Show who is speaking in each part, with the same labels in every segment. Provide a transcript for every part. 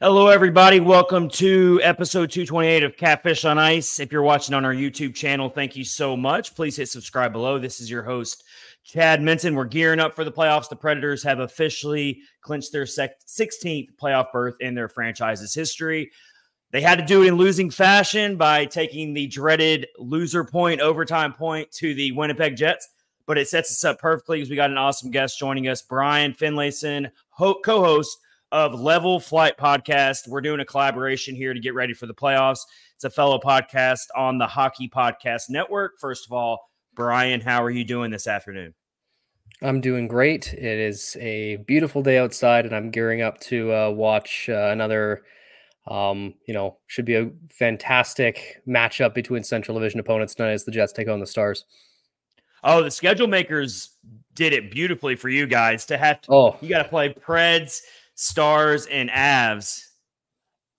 Speaker 1: Hello, everybody. Welcome to episode 228 of Catfish on Ice. If you're watching on our YouTube channel, thank you so much. Please hit subscribe below. This is your host, Chad Minton. We're gearing up for the playoffs. The Predators have officially clinched their 16th playoff berth in their franchise's history. They had to do it in losing fashion by taking the dreaded loser point, overtime point to the Winnipeg Jets. But it sets us up perfectly because we got an awesome guest joining us, Brian Finlayson, co host of Level Flight Podcast. We're doing a collaboration here to get ready for the playoffs. It's a fellow podcast on the Hockey Podcast Network. First of all, Brian, how are you doing this afternoon?
Speaker 2: I'm doing great. It is a beautiful day outside, and I'm gearing up to uh, watch uh, another. Um, you know, should be a fantastic matchup between Central Division opponents tonight as the Jets take on the Stars.
Speaker 1: Oh, the schedule makers did it beautifully for you guys to have. To,
Speaker 2: oh,
Speaker 1: you got to play Preds Stars, and Avs.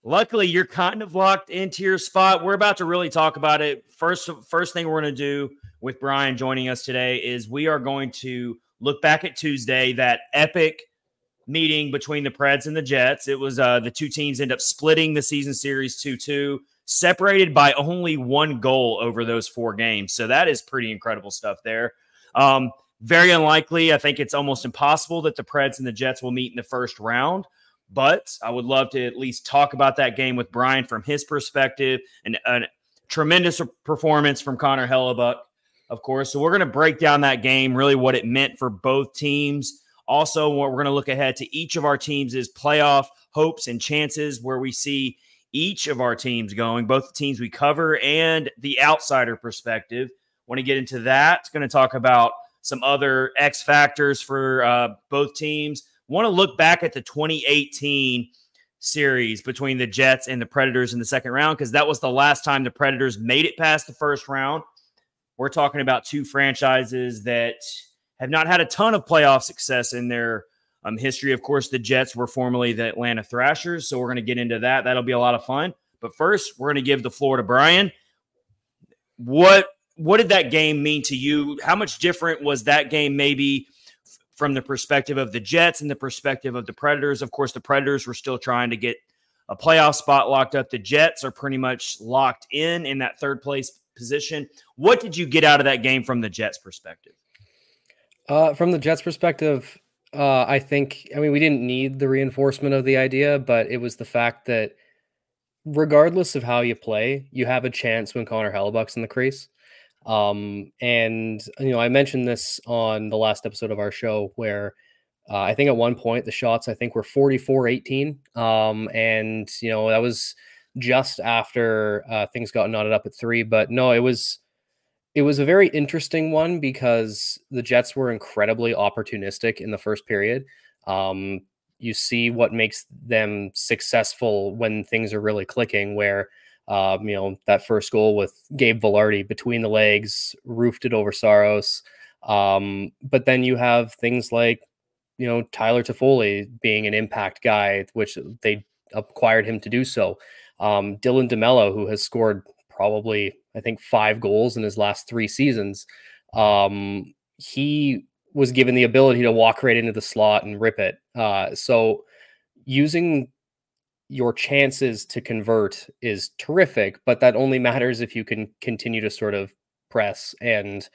Speaker 1: Luckily, you're kind of locked into your spot. We're about to really talk about it. First, first thing we're going to do with Brian joining us today is we are going to look back at Tuesday, that epic meeting between the Preds and the Jets. It was uh, the two teams end up splitting the season series 2 2, separated by only one goal over those four games. So that is pretty incredible stuff there. Um, very unlikely. I think it's almost impossible that the Preds and the Jets will meet in the first round. But I would love to at least talk about that game with Brian from his perspective and a tremendous performance from Connor Hellebuyck, of course. So we're going to break down that game, really what it meant for both teams. Also, what we're going to look ahead to each of our teams' is playoff hopes and chances, where we see each of our teams going, both the teams we cover and the outsider perspective. Want to get into that? Going to talk about some other X factors for uh, both teams. Want to look back at the 2018 series between the Jets and the Predators in the second round because that was the last time the Predators made it past the first round. We're talking about two franchises that have not had a ton of playoff success in their um, history. Of course, the Jets were formerly the Atlanta Thrashers, so we're going to get into that. That'll be a lot of fun. But first, we're going to give the floor to Brian. What what did that game mean to you? How much different was that game maybe from the perspective of the Jets and the perspective of the Predators? Of course, the Predators were still trying to get a playoff spot locked up. The Jets are pretty much locked in in that third place position. What did you get out of that game from the Jets perspective?
Speaker 2: Uh, from the Jets perspective, uh, I think, I mean, we didn't need the reinforcement of the idea, but it was the fact that regardless of how you play, you have a chance when Connor Hellebuyck's in the crease. Um, and you know, I mentioned this on the last episode of our show where uh, I think at one point the shots I think were 44-18. Um, and you know, that was just after uh, things got knotted up at three. But no, it was it was a very interesting one because the Jets were incredibly opportunistic in the first period. Um, you see what makes them successful when things are really clicking, where um, you know, that first goal with Gabe Vilardi between the legs, roofed it over Saros. Um, but then you have things like, you know, Tyler Toffoli being an impact guy, which they acquired him to do so. Um, Dylan DeMelo, who has scored probably, I think, five goals in his last three seasons. Um, he was given the ability to walk right into the slot and rip it. Uh, so using your chances to convert is terrific, but that only matters if you can continue to sort of press. And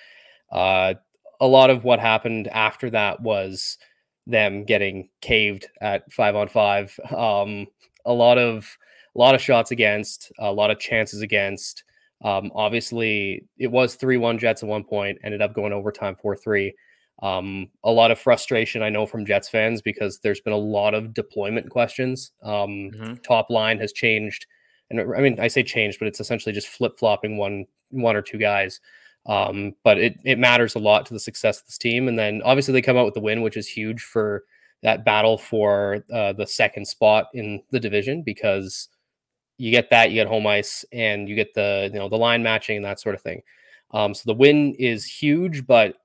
Speaker 2: uh, a lot of what happened after that was them getting caved at five on five. Um, a lot of a lot of shots against, a lot of chances against. Um, obviously, it was three one Jets at one point, ended up going overtime four three. Um, a lot of frustration I know from Jets fans because there's been a lot of deployment questions. Um, mm-hmm. Top line has changed, and I mean I say changed, but it's essentially just flip flopping one one or two guys. Um, but it it matters a lot to the success of this team. And then obviously they come out with the win, which is huge for that battle for uh, the second spot in the division because you get that, you get home ice, and you get the you know the line matching and that sort of thing. Um, so the win is huge, but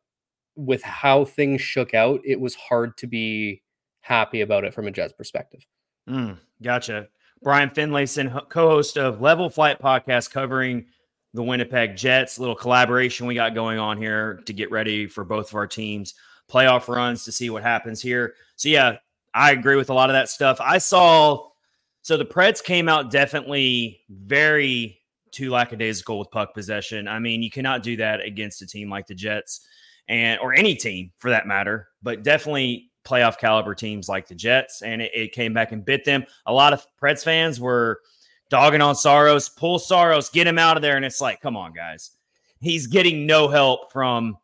Speaker 2: with how things shook out, it was hard to be happy about it from a Jets perspective.
Speaker 1: Mm, gotcha. Brian Finlayson, co-host of Level Flight podcast, covering the Winnipeg Jets. Little collaboration we got going on here to get ready for both of our teams' playoff runs to see what happens here. So yeah, I agree with a lot of that stuff. I saw So the Preds came out definitely very too lackadaisical with puck possession. I mean, you cannot do that against a team like the Jets and or any team for that matter, but definitely playoff caliber teams like the Jets. And it, it came back and bit them. A lot of Preds fans were dogging on Saros, pull Saros, get him out of there. And it's like, come on, guys. He's getting no help from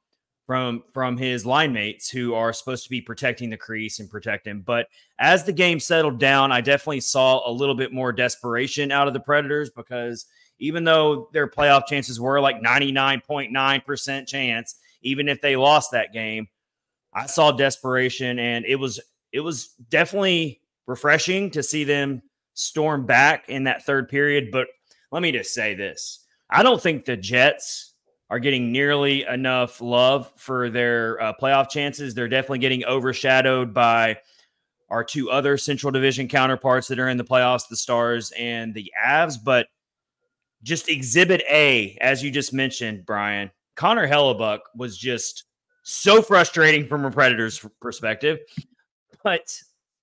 Speaker 1: from from his line mates who are supposed to be protecting the crease and protect him. But as the game settled down, I definitely saw a little bit more desperation out of the Predators because even though their playoff chances were like 99.9% chance, even if they lost that game, I saw desperation and it was it was definitely refreshing to see them storm back in that third period. But let me just say this. I don't think the Jets are getting nearly enough love for their uh, playoff chances. They're definitely getting overshadowed by our two other Central Division counterparts that are in the playoffs, the Stars and the Avs. But just exhibit A, as you just mentioned, Brian, Connor Hellebuyck was just so frustrating from a Predators perspective. But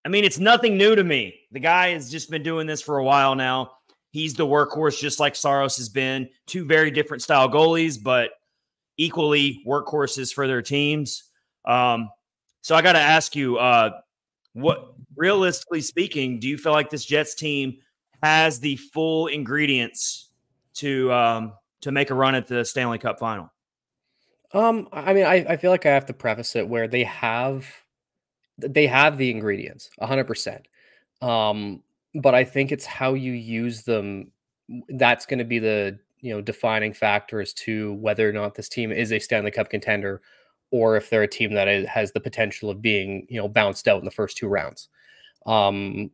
Speaker 1: I mean, it's nothing new to me. The guy has just been doing this for a while now. He's the workhorse, just like Saros has been. Two very different style goalies, but equally workhorses for their teams. Um, so I got to ask you, uh, what realistically speaking, do you feel like this Jets team has the full ingredients to um, to make a run at the Stanley Cup final?
Speaker 2: Um, I mean, I, I feel like I have to preface it where they have they have the ingredients, hundred percent. Um, but I think it's how you use them that's going to be the you know defining factor as to whether or not this team is a Stanley Cup contender or if they're a team that has the potential of being you know bounced out in the first two rounds. Um,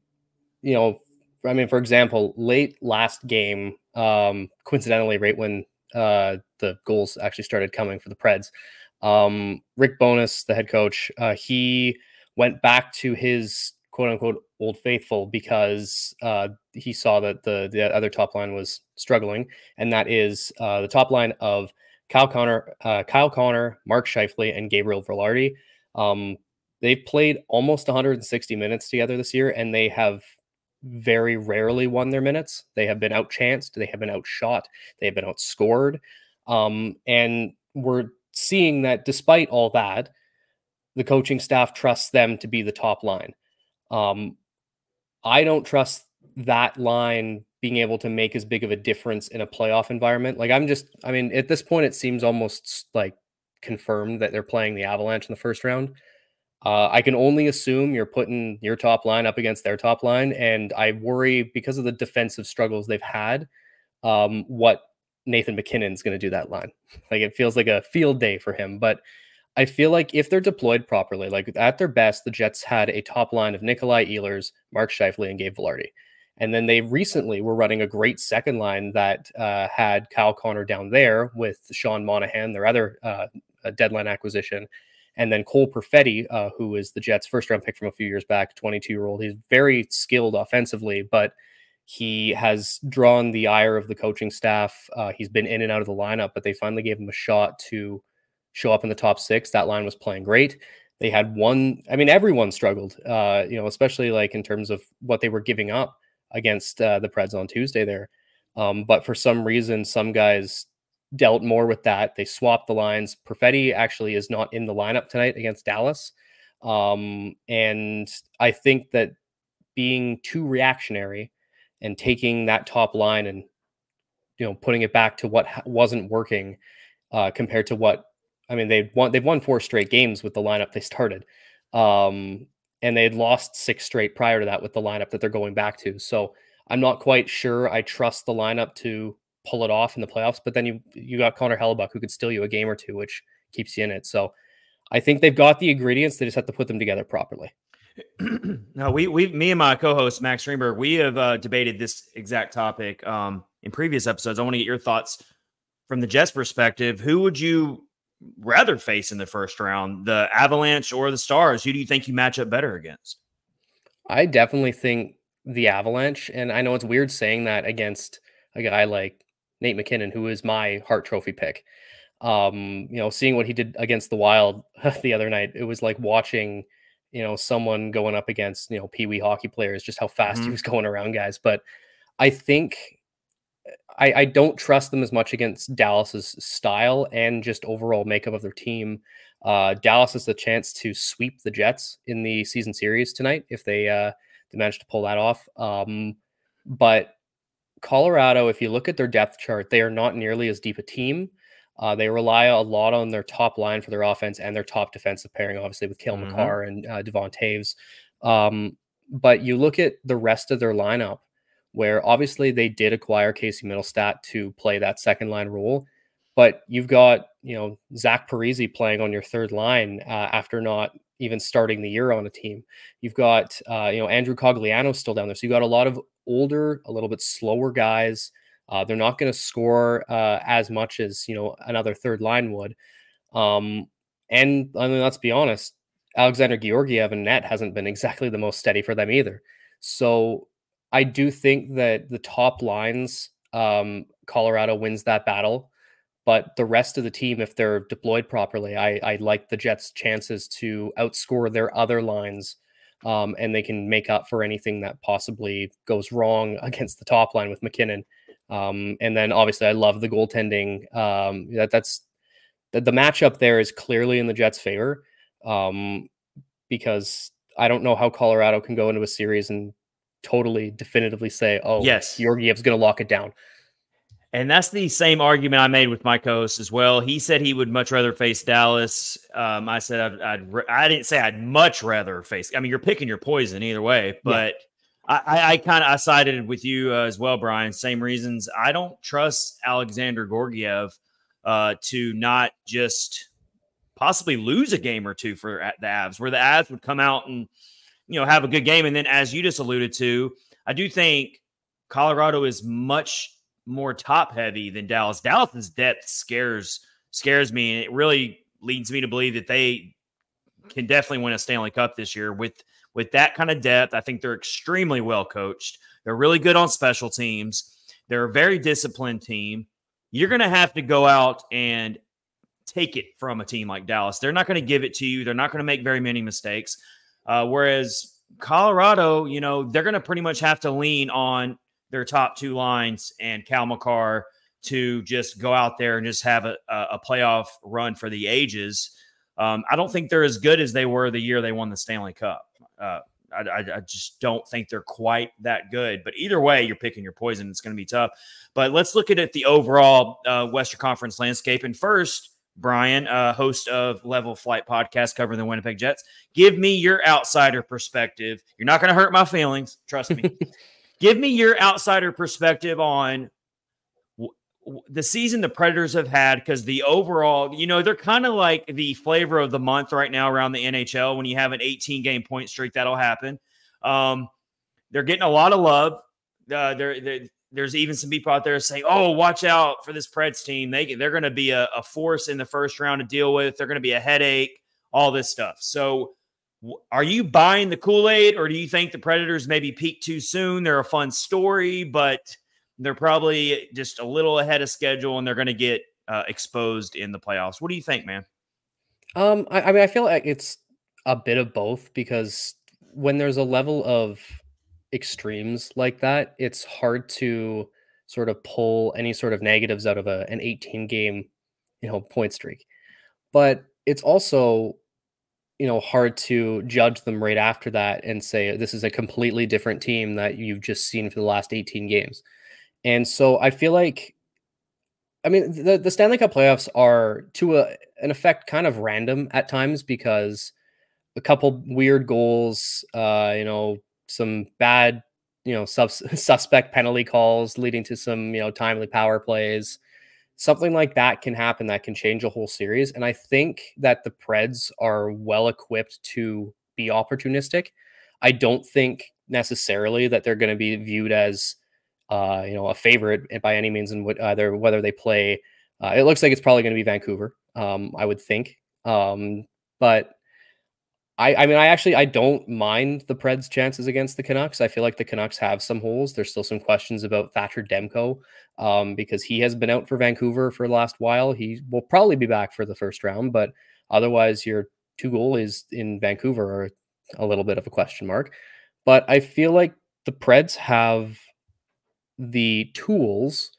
Speaker 2: you know, I mean, for example, late last game, um, coincidentally, right when uh, the goals actually started coming for the Preds, um, Rick Bowness, the head coach, uh, he went back to his quote unquote old faithful because uh, he saw that the the other top line was struggling, and that is uh, the top line of Kyle Connor, uh, Kyle Connor, Mark Scheifele, and Gabriel Vilardi. Um, they've played almost 160 minutes together this year, and they have very rarely won their minutes. They have been outchanced, they have been outshot, they have been outscored, um, and we're seeing that despite all that, the coaching staff trusts them to be the top line. Um, I don't trust that line being able to make as big of a difference in a playoff environment. Like I'm just, I mean, at this point, it seems almost like confirmed that they're playing the Avalanche in the first round. Uh, I can only assume you're putting your top line up against their top line, and I worry because of the defensive struggles they've had, um, what Nathan MacKinnon's going to do that line. Like it feels like a field day for him, but I feel like if they're deployed properly, like at their best, the Jets had a top line of Nikolai Ehlers, Mark Scheifele, and Gabe Vilardi. And then they recently were running a great second line that uh, had Kyle Connor down there with Sean Monahan, their other uh, deadline acquisition, and then Cole Perfetti, uh, who is the Jets' first round pick from a few years back, 22 year old. He's very skilled offensively, but he has drawn the ire of the coaching staff. Uh, he's been in and out of the lineup, but they finally gave him a shot to show up in the top six. That line was playing great. They had one. I mean, everyone struggled. Uh, you know, especially like in terms of what they were giving up against uh, the Preds on Tuesday there. Um, but for some reason, some guys dealt more with that. They swapped the lines. Perfetti actually is not in the lineup tonight against Dallas. Um, and I think that being too reactionary and taking that top line and you know putting it back to what wasn't working uh, compared to what I mean, they won they've won four straight games with the lineup they started. Um, and they had lost six straight prior to that with the lineup that they're going back to. So I'm not quite sure I trust the lineup to pull it off in the playoffs. But then you you got Connor Hellebuyck who could steal you a game or two, which keeps you in it. So I think they've got the ingredients. They just have to put them together properly.
Speaker 1: now we we me and my co-host Max Greenberg we have uh, debated this exact topic um, in previous episodes. I want to get your thoughts from the Jets perspective. Who would you rather face in the first round, the Avalanche or the Stars? Who do you think you match up better against?
Speaker 2: I definitely think the Avalanche, and I know it's weird saying that against a guy like Nate MacKinnon, who is my Hart Trophy pick. Um, you know, seeing what he did against the Wild the other night, it was like watching you know someone going up against you know pee wee hockey players, just how fast mm-hmm. he was going around guys. But I think I, I don't trust them as much against Dallas's style and just overall makeup of their team. Uh, Dallas has the chance to sweep the Jets in the season series tonight if they uh, they manage to pull that off. Um, but Colorado, if you look at their depth chart, they are not nearly as deep a team. Uh, they rely a lot on their top line for their offense and their top defensive pairing, obviously with Cale mm-hmm. Makar and uh, Devon Toews. Um, but you look at the rest of their lineup, where obviously they did acquire Casey Mittelstadt to play that second line role, but you've got you know Zach Parise playing on your third line uh, after not even starting the year on a team. You've got uh, you know Andrew Cogliano still down there, so you've got a lot of older, a little bit slower guys. Uh, they're not going to score uh, as much as you know another third line would. Um, and I mean, let's be honest, Alexander Georgiev and net hasn't been exactly the most steady for them either. So I do think that the top lines, um, Colorado wins that battle. But the rest of the team, if they're deployed properly, I, I like the Jets' chances to outscore their other lines um, and they can make up for anything that possibly goes wrong against the top line with MacKinnon. Um, and then obviously, I love the goaltending. Um, that that's the, the, matchup there is clearly in the Jets' favor um, because I don't know how Colorado can go into a series and totally definitively say, "Oh,
Speaker 1: yes,
Speaker 2: Georgiev's going to lock it down."
Speaker 1: And that's the same argument I made with my co-host as well. He said he would much rather face Dallas. Um, I said I'd, I'd I did not say I'd much rather face. I mean, you're picking your poison either way, but yeah. I, I kind of I sided with you uh, as well, Brian. Same reasons. I don't trust Alexander Georgiev uh, to not just possibly lose a game or two for the Avs, where the Avs would come out and you know have a good game, and then as you just alluded to, I do think Colorado is much more top heavy than Dallas. Dallas's depth scares scares me, and it really leads me to believe that they can definitely win a Stanley Cup this year with with that kind of depth. I think they're extremely well coached. They're really good on special teams. They're a very disciplined team. You're going to have to go out and take it from a team like Dallas. They're not going to give it to you. They're not going to make very many mistakes. Uh, whereas Colorado, you know, they're going to pretty much have to lean on their top two lines and Cale Makar to just go out there and just have a, a playoff run for the ages. Um, I don't think they're as good as they were the year they won the Stanley Cup. Uh, I, I, I, just don't think they're quite that good. But either way, you're picking your poison. It's going to be tough. But let's look at it, the overall uh, Western Conference landscape. And first, Brian, uh, host of Level Flight podcast covering the Winnipeg Jets, give me your outsider perspective. You're not going to hurt my feelings. Trust me. Give me your outsider perspective on the season the Predators have had because the overall, you know, they're kind of like the flavor of the month right now around the NHL. When you have an 18 game point streak, that'll happen. Um, they're getting a lot of love. Uh, they're, they're, there's even some people out there saying, "Oh, watch out for this Preds team. They they're going to be a, a force in the first round to deal with. They're going to be a headache. All this stuff." So are you buying the Kool Aid, or do you think the Predators maybe peak too soon? They're a fun story, but they're probably just a little ahead of schedule, and they're going to get uh, exposed in the playoffs. What do you think, man?
Speaker 2: Um, I, I mean, I feel like it's a bit of both because when there's a level of extremes like that, it's hard to sort of pull any sort of negatives out of a, an 18 game, you know, point streak. But it's also you know hard to judge them right after that and say this is a completely different team that you've just seen for the last 18 games. And so I feel like I mean the, the Stanley Cup playoffs are to a, an effect kind of random at times because a couple weird goals, uh, you know, some bad, you know, sub- suspect penalty calls leading to some, you know, timely power plays something like that can happen that can change a whole series. And I think that the Preds are well equipped to be opportunistic. I don't think necessarily that they're going to be viewed as, uh, you know, a favorite by any means, and either whether they play. Uh, it looks like it's probably going to be Vancouver. Um, I would think, um, but I, I mean, I actually I don't mind the Preds' chances against the Canucks. I feel like the Canucks have some holes. There's still some questions about Thatcher Demko um, because he has been out for Vancouver for the last while. He will probably be back for the first round, but otherwise, your two goalies in Vancouver are a little bit of a question mark. But I feel like the Preds have the tools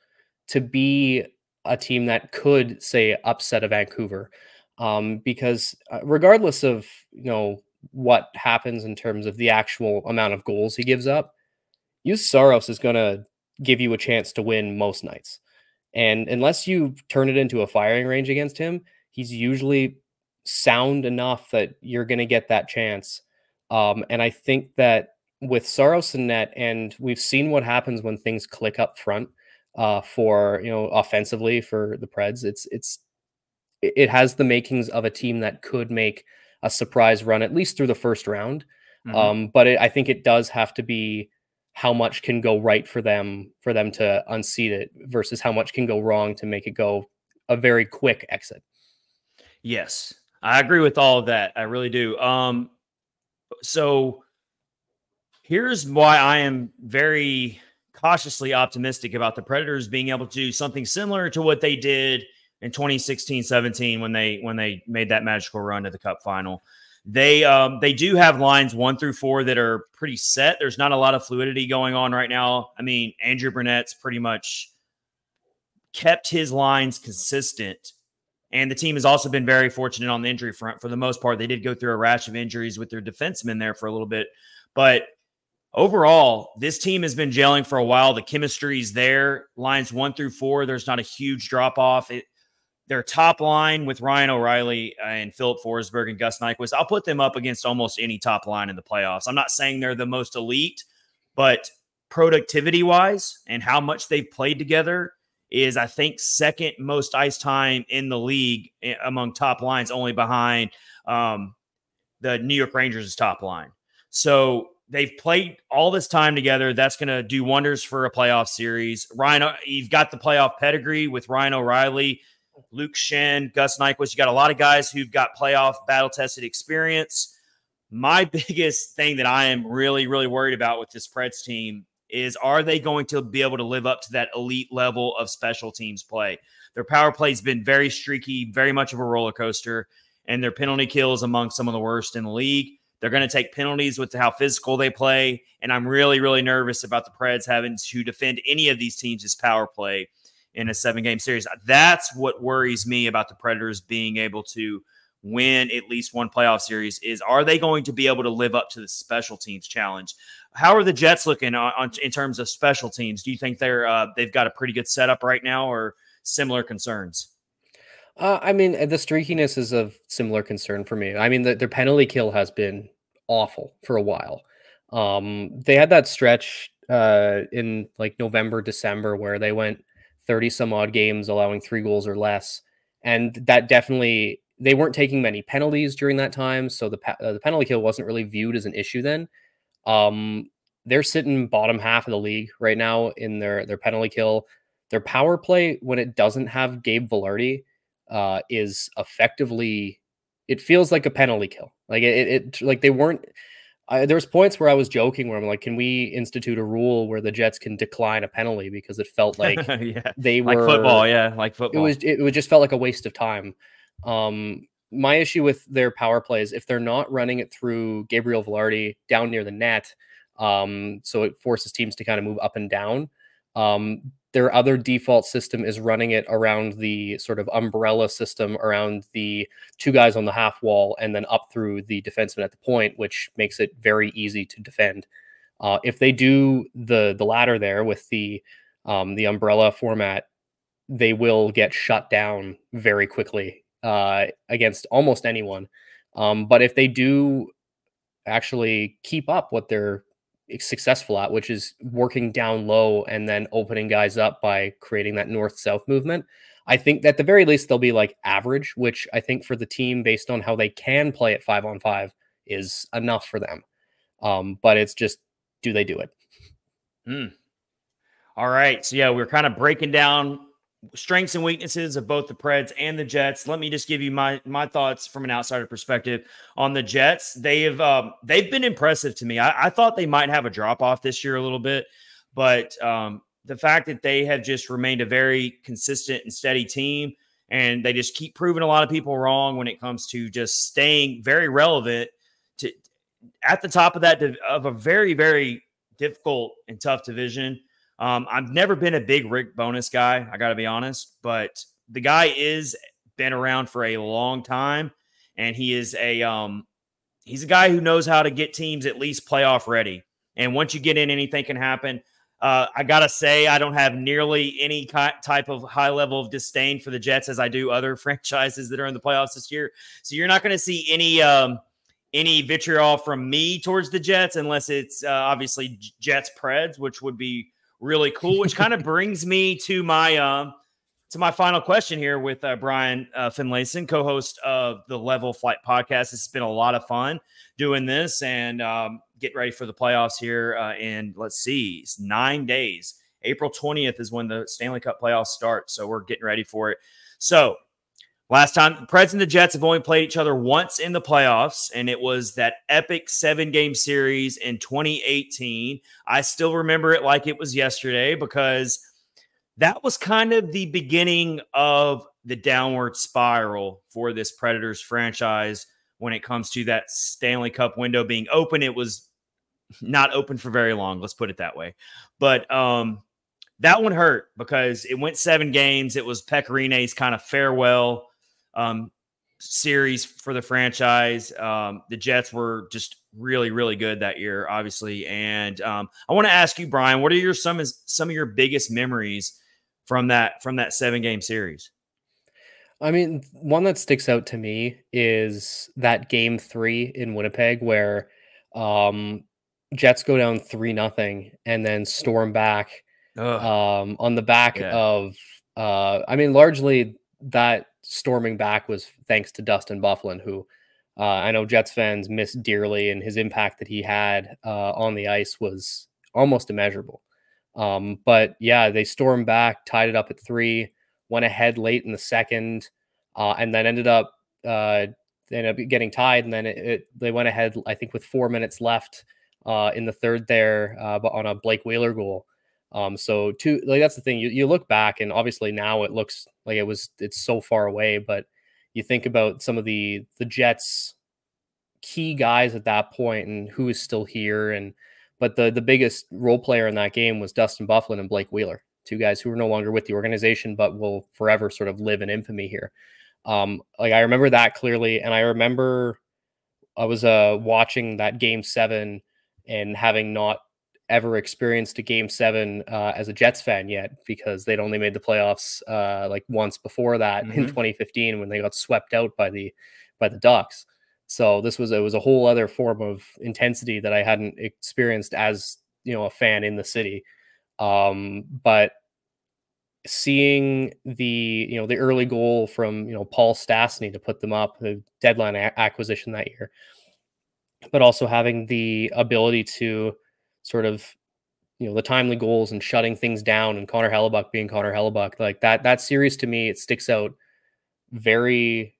Speaker 2: to be a team that could say upset a Vancouver. Um, because uh, regardless of you know what happens in terms of the actual amount of goals he gives up, Saros is going to give you a chance to win most nights. And unless you turn it into a firing range against him, he's usually sound enough that you're going to get that chance. Um, and I think that with Saros and net, and we've seen what happens when things click up front uh, for you know offensively for the Preds. It's it's it has the makings of a team that could make a surprise run at least through the first round. Mm-hmm. Um, but it, I think it does have to be how much can go right for them for them to unseat it versus how much can go wrong to make it go a very quick exit.
Speaker 1: Yes, I agree with all of that. I really do. Um, so here's why I am very cautiously optimistic about the Predators being able to do something similar to what they did in 2016-17 when they when they made that magical run to the Cup final. They um, they do have lines one through four that are pretty set. There's not a lot of fluidity going on right now. I mean, Andrew Brunette's pretty much kept his lines consistent. And the team has also been very fortunate on the injury front for the most part. They did go through a rash of injuries with their defensemen there for a little bit. But overall, this team has been gelling for a while. The chemistry is there. Lines one through four, there's not a huge drop off. Their top line with Ryan O'Reilly and Filip Forsberg and Gus Nyquist, I'll put them up against almost any top line in the playoffs. I'm not saying they're the most elite, but productivity wise and how much they've played together is, I think, second most ice time in the league eh, among top lines, only behind um, the New York Rangers' top line. So they've played all this time together. That's going to do wonders for a playoff series. Ryan, uh, you've got the playoff pedigree with Ryan O'Reilly Luke Schenn, Gus Nyquist. You got a lot of guys who've got playoff battle tested experience. My biggest thing that I am really, really worried about with this Preds team is are they going to be able to live up to that elite level of special teams play? Their power play has been very streaky, very much of a roller coaster, and their penalty kills among some of the worst in the league. They're going to take penalties with how physical they play. And I'm really, really nervous about the Preds having to defend any of these teams' power play in a seven game series. That's what worries me about the Predators being able to win at least one playoff series is are they going to be able to live up to the special teams challenge? How are the Jets looking on, on in terms of special teams? Do you think they're uh, they've got a pretty good setup right now or similar concerns?
Speaker 2: Uh, I mean, the streakiness is of similar concern for me. I mean, the, their penalty kill has been awful for a while. Um, they had that stretch uh, in like November, December where they went 30 some odd games, allowing three goals or less. And that definitely, they weren't taking many penalties during that time. So the, uh, the penalty kill wasn't really viewed as an issue then. Um, they're sitting bottom half of the league right now in their, their penalty kill. Their power play, when it doesn't have Gabe Vilardi, uh, is effectively, it feels like a penalty kill. Like it, it like they weren't, I, there was points where I was joking where I'm like, can we institute a rule where the Jets can decline a penalty because it felt like yeah. they were
Speaker 1: like football, yeah, like football.
Speaker 2: It was it, it just felt like a waste of time. Um, my issue with their power plays, if they're not running it through Gabriel Vilardi down near the net, um, so it forces teams to kind of move up and down. Um, their other default system is running it around the sort of umbrella system around the two guys on the half wall and then up through the defenseman at the point, which makes it very easy to defend. Uh, if they do the the latter there with the um, the umbrella format, they will get shut down very quickly uh, against almost anyone. Um, but if they do actually keep up what they're successful at, which is working down low and then opening guys up by creating that north south movement. I think at the very least they'll be like average, which I think for the team, based on how they can play at five on five, is enough for them. Um, but it's just, do they do it?
Speaker 1: Mm. All right. So yeah, we're kind of breaking down strengths and weaknesses of both the Preds and the Jets. Let me just give you my my thoughts from an outsider perspective on the Jets. They have um, they've been impressive to me. I, I, thought they might have a drop off this year a little bit, but um, the fact that they have just remained a very consistent and steady team, and they just keep proving a lot of people wrong when it comes to just staying very relevant. To at the top of that of a very very difficult and tough division. Um, I've never been a big Rick Bowness guy. I got to be honest, but the guy is been around for a long time, and he is a um, he's a guy who knows how to get teams at least playoff ready. And once you get in, anything can happen. Uh, I gotta say, I don't have nearly any type of high level of disdain for the Jets as I do other franchises that are in the playoffs this year. So you're not going to see any um, any vitriol from me towards the Jets unless it's uh, obviously Jets Preds, which would be really cool. Which kind of brings me to my um, to my final question here with uh, Brian uh, Finlayson, co-host of the Level Flight podcast. It's been a lot of fun doing this and um, get ready for the playoffs here. Uh, in let's see, nine days. April twentieth is when the Stanley Cup playoffs start, so we're getting ready for it. So last time, Preds and the Jets have only played each other once in the playoffs, and it was that epic seven-game series in 2018. I still remember it like it was yesterday because that was kind of the beginning of the downward spiral for this Predators franchise when it comes to that Stanley Cup window being open. It was not open for very long, let's put it that way. But um, that one hurt because it went seven games. It was Pekka Rinne's kind of farewell um, series for the franchise. Um, the Jets were just really, really good that year, obviously. And um, I want to ask you, Brian, what are your some some of your biggest memories from that from that seven game series?
Speaker 2: I mean, one that sticks out to me is that game three in Winnipeg where um, Jets go down three nothing and then storm back um, on the back yeah. of. Uh, I mean, largely that storming back was thanks to Dustin Byfuglien, who uh, I know Jets fans miss dearly, and his impact that he had uh, on the ice was almost immeasurable. Um, but yeah, they stormed back, tied it up at three, went ahead late in the second, uh, and then ended up uh, ended up getting tied. And then it, it, they went ahead, I think, with four minutes left uh, in the third there, uh, but on a Blake Wheeler goal. Um, so two, like that's the thing. You you look back, and obviously now it looks like it was it's so far away, but you think about some of the the Jets key guys at that point and who is still here and but the the biggest role player in that game was Dustin Byfuglien and Blake Wheeler, two guys who are no longer with the organization, but will forever sort of live in infamy here. Um, like I remember that clearly, and I remember I was uh, watching that game seven and having not ever experienced a game seven uh, as a Jets fan yet because they'd only made the playoffs uh, like once before that mm-hmm. in 2015 when they got swept out by the by the Ducks. So this was it was a whole other form of intensity that I hadn't experienced as you know a fan in the city. Um, but seeing the you know the early goal from you know Paul Stastny to put them up, the deadline a- acquisition that year, but also having the ability to sort of you know the timely goals and shutting things down and Connor Hellebuyck being Connor Hellebuyck like that that series to me it sticks out very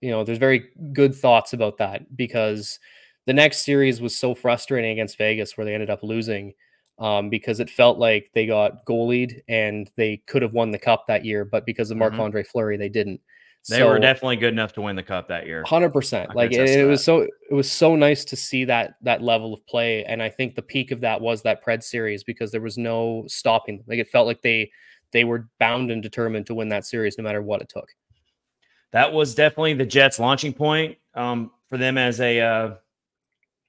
Speaker 2: you know, there's very good thoughts about that because the next series was so frustrating against Vegas where they ended up losing um, because it felt like they got goalied and they could have won the cup that year, but because of Marc mm-hmm. Andre Fleury, they didn't.
Speaker 1: They so, were definitely good enough to win the cup that year.
Speaker 2: Hundred percent. Like it, it was so it was so nice to see that that level of play, and I think the peak of that was that Pred series because there was no stopping. Like it felt like they they were bound and determined to win that series no matter what it took
Speaker 1: that was definitely the Jets' launching point um, for them as a uh,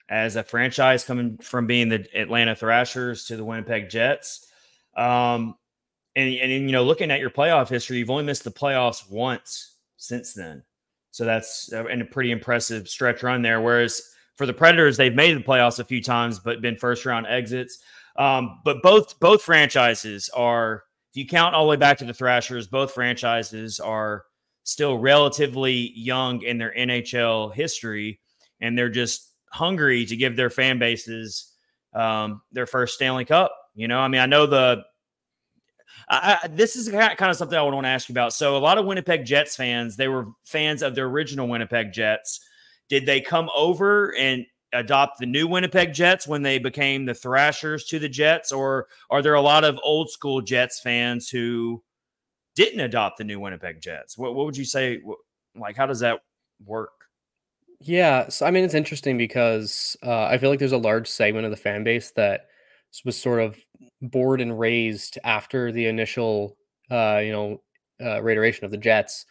Speaker 1: as a franchise coming from being the Atlanta Thrashers to the Winnipeg Jets. Um, and, and you know, looking at your playoff history, you've only missed the playoffs once since then. So that's in a pretty impressive stretch run there. Whereas for the Predators, they've made the playoffs a few times, but been first round exits. Um, but both both franchises are, if you count all the way back to the Thrashers, both franchises are still relatively young in their NHL history, and they're just hungry to give their fan bases um, their first Stanley Cup. You know, I mean, I know the. I, this is kind of something I would want to ask you about. So, a lot of Winnipeg Jets fans, they were fans of the original Winnipeg Jets. Did they come over and adopt the new Winnipeg Jets when they became the Thrashers to the Jets, or are there a lot of old school Jets fans who didn't adopt the new Winnipeg Jets? What, what would you say? Like, how does that work?
Speaker 2: Yeah, so I mean, it's interesting because uh, I feel like there's a large segment of the fan base that was sort of bored and raised after the initial, uh, you know, uh, reiteration of the Jets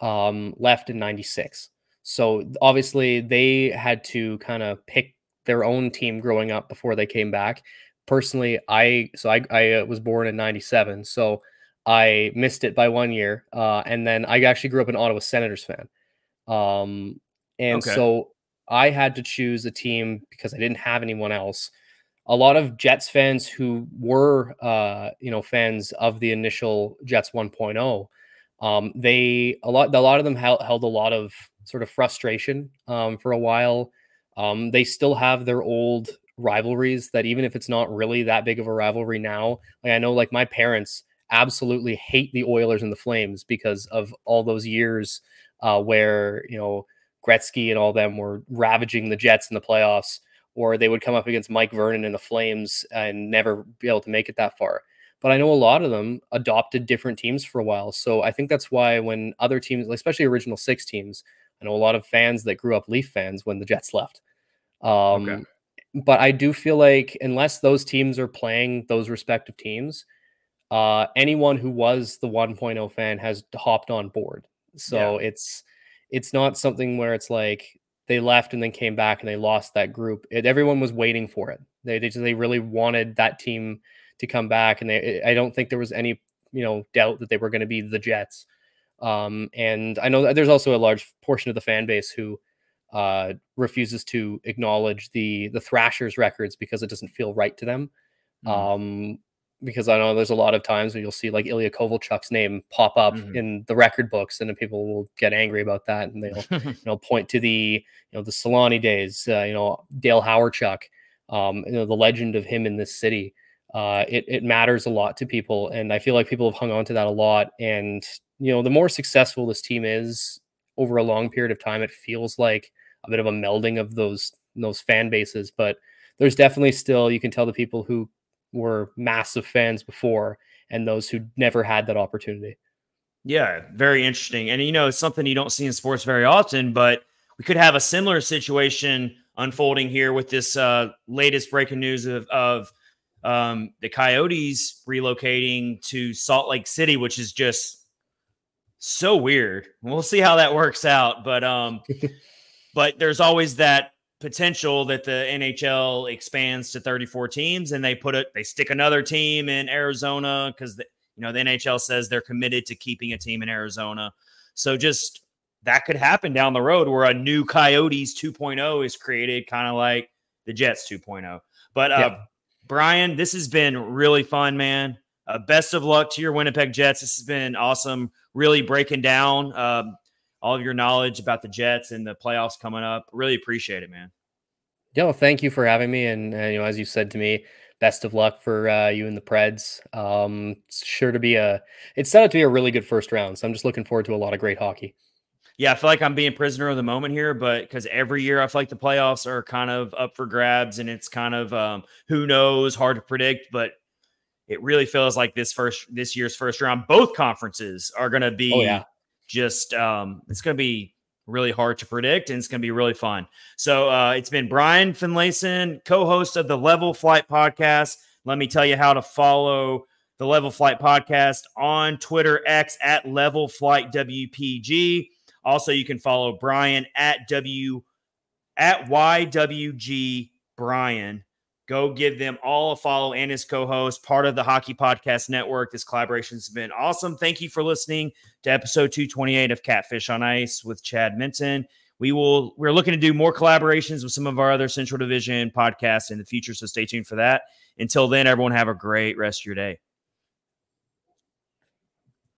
Speaker 2: um, left in '96. So obviously they had to kind of pick their own team growing up before they came back. Personally, I so I, I uh, was born in '97, so I missed it by one year, uh, and then I actually grew up an Ottawa Senators fan. Um, and
Speaker 1: Okay.
Speaker 2: so I had to choose a team because I didn't have anyone else. A lot of Jets fans who were, uh, you know, fans of the initial Jets 1.0, um, they a lot, a lot of them held, held a lot of sort of frustration um, for a while. Um, they still have their old rivalries that even if it's not really that big of a rivalry now, like I know, like my parents absolutely hate the Oilers and the Flames because of all those years uh, where you know Gretzky and all them were ravaging the Jets in the playoffs, or they would come up against Mike Vernon and the Flames and never be able to make it that far. But I know a lot of them adopted different teams for a while. So I think that's why when other teams, especially original six teams, I know a lot of fans that grew up Leaf fans when the Jets left. Um, okay. But I do feel like unless those teams are playing those respective teams, uh, anyone who was the 1.0 fan has hopped on board. So yeah. it's it's not something where it's like they left and then came back and they lost that group. It, everyone was waiting for it. They they, just, they really wanted that team to come back, and they I don't think there was any you know doubt that they were going to be the Jets. Um, and I know there's also a large portion of the fan base who uh, refuses to acknowledge the the Thrashers records because it doesn't feel right to them. Mm. Um, because I know there's a lot of times where you'll see like Ilya Kovalchuk's name pop up mm-hmm. in the record books, and then people will get angry about that, and they'll you know point to the you know the Selanne days, uh, you know Dale Hawerchuk, um, you know the legend of him in this city. Uh, it it matters a lot to people, and I feel like people have hung on to that a lot. And you know, the more successful this team is over a long period of time, it feels like a bit of a melding of those those fan bases. But there's definitely still you can tell the people who were massive fans before and those who never had that opportunity.
Speaker 1: Yeah, very interesting. And you know, it's something you don't see in sports very often, but we could have a similar situation unfolding here with this uh, latest breaking news of, of um, the Coyotes relocating to Salt Lake City, which is just so weird. We'll see how that works out, but um, but there's always that potential that the NHL expands to 34 teams and they put it they stick another team in Arizona because you know the NHL says they're committed to keeping a team in Arizona. So just that could happen down the road where a new Coyotes 2.0 is created, kind of like the Jets 2.0. But uh, yeah. Brian, this has been really fun, man. Uh, best of luck to your Winnipeg Jets. This has been awesome. Really breaking down um, all of your knowledge about the Jets and the playoffs coming up. Really appreciate it, man.
Speaker 2: Yeah, well, thank you for having me. And, uh, you know, as you said to me, best of luck for uh, you and the Preds. Um, it's sure to be a, it's set up to be a really good first round. So I'm just looking forward to a lot of great hockey.
Speaker 1: Yeah, I feel like I'm being prisoner of the moment here, but because every year I feel like the playoffs are kind of up for grabs and it's kind of um, who knows, hard to predict. But it really feels like this first this year's first round, both conferences are going to be oh, yeah just um, it's going to be really hard to predict and it's going to be really fun. So uh, it's been Brian Finlayson, co-host of the Level Flight podcast. Let me tell you how to follow the Level Flight podcast on Twitter X at Level Flight WPG. Also, you can follow Brian at W at YWG Brian. Go give them all a follow and his co host, part of the Hockey Podcast Network. This collaboration has been awesome. Thank you for listening to episode 228 of Catfish on Ice with Chad Minton. We will, we're looking to do more collaborations with some of our other Central Division podcasts in the future. So stay tuned for that. Until then, everyone have a great rest of your day.